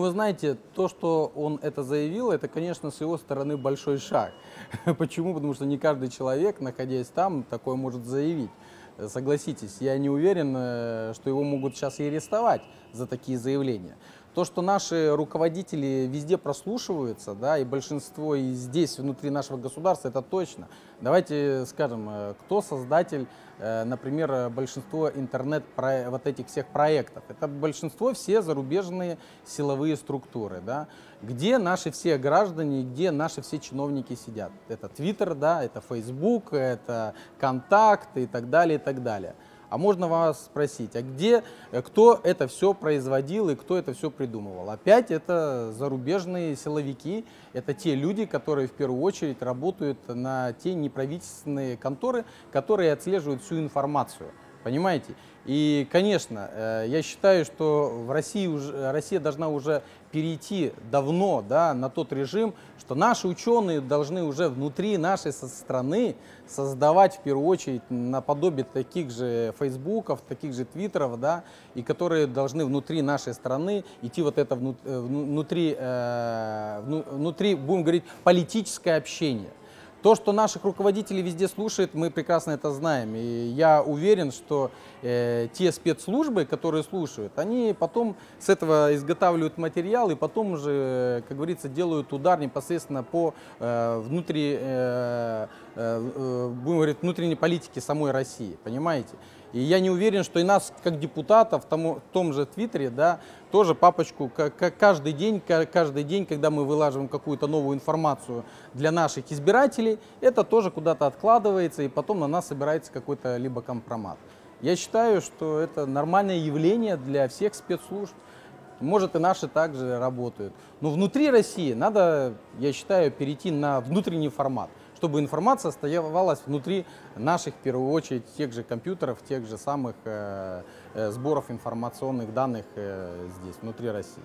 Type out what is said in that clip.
Вы знаете, то, что он это заявил, это, конечно, с его стороны большой шаг. Почему? Потому что не каждый человек, находясь там, такое может заявить. Согласитесь, я не уверен, э, что его могут сейчас и арестовать за такие заявления. То, что наши руководители везде прослушиваются, да, и большинство и здесь, внутри нашего государства, это точно. Давайте скажем, э, кто создатель, э, например, большинство интернет вот этих всех проектов. Это большинство все зарубежные силовые структуры, да, где наши все граждане, где наши все чиновники сидят. Это Twitter, да, это Facebook, это Контакт и так далее, и так далее. А можно вас спросить, а где, э, кто это все производил и кто это все придумывал? Опять это зарубежные силовики, это те люди, которые в первую очередь работают на те неправительственные конторы, которые отслеживают всю информацию. Понимаете? И, конечно, э, я считаю, что в России уже, Россия должна уже перейти давно да, на тот режим, что наши ученые должны уже внутри нашей страны создавать в первую очередь наподобие таких же фейсбуков, таких же твиттеров, да, и которые должны внутри нашей страны идти вот это э, внутри, э, внутри будем говорить, политическое общение. То, что наших руководителей везде слушает, мы прекрасно это знаем. И я уверен, что э, те спецслужбы, которые слушают, они потом с этого изготавливают материал и потом уже, как говорится, делают удар непосредственно по э, внутри, э, э, э будем говорить, внутренней политике самой России. Понимаете? И я не уверен, что и нас, как депутатов, в том, в том же Твиттере, да, тоже папочку каждый день, каждый день, когда мы вылаживаем какую-то новую информацию для наших избирателей, это тоже куда-то откладывается, и потом на нас собирается какой-то либо компромат. Я считаю, что это нормальное явление для всех спецслужб. Может, и наши также работают. Но внутри России надо, я считаю, перейти на внутренний формат чтобы информация оставалась внутри наших, в первую очередь, тех же компьютеров, тех же самых э, э, сборов информационных данных э, здесь, внутри России.